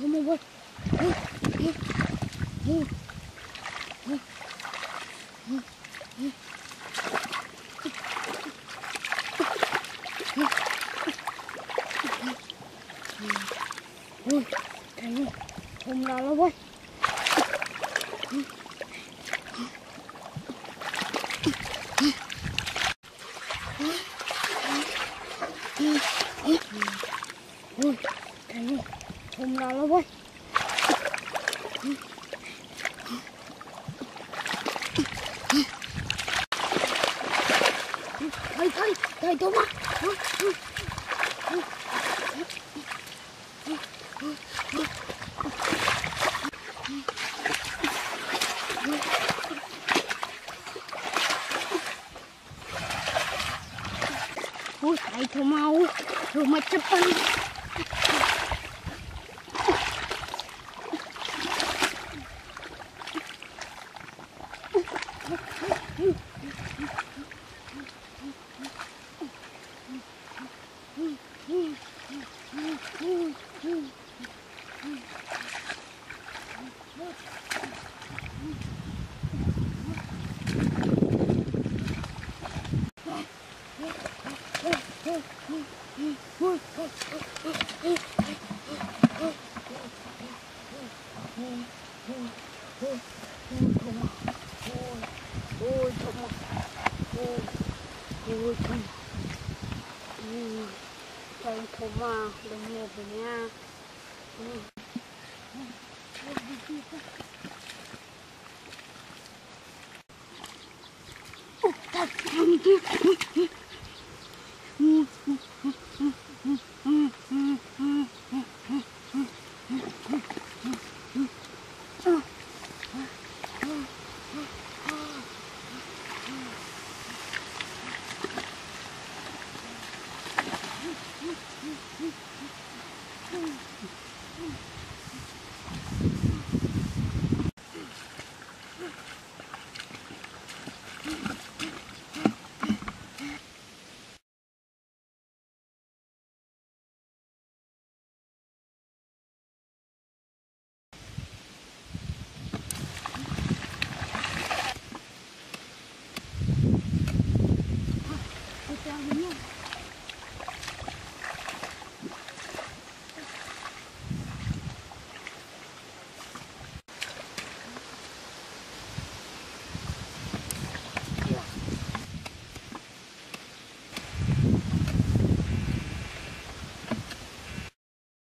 thơm không ơi ôi cái này thơm nào lắm ơi ôi cái này thơm nào lắm thôi thôi thôi thầy thơm ôi thầy thơm mau rồi mà chấp Oh, come on. 快脱吧，都热死了。嗯嗯，我弟弟。不，他，你这，你这。